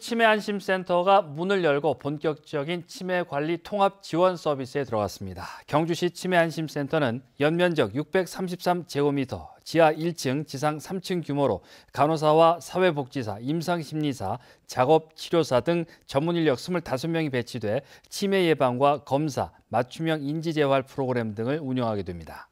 치매 안심센터가 문을 열고 본격적인 치매 관리 통합 지원 서비스에 들어갔습니다. 경주시 치매 안심센터는 연면적 633제곱미터, 지하 1층, 지상 3층 규모로 간호사와 사회복지사, 임상심리사, 작업치료사 등 전문 인력 25명이 배치돼 치매 예방과 검사, 맞춤형 인지재활 프로그램 등을 운영하게 됩니다.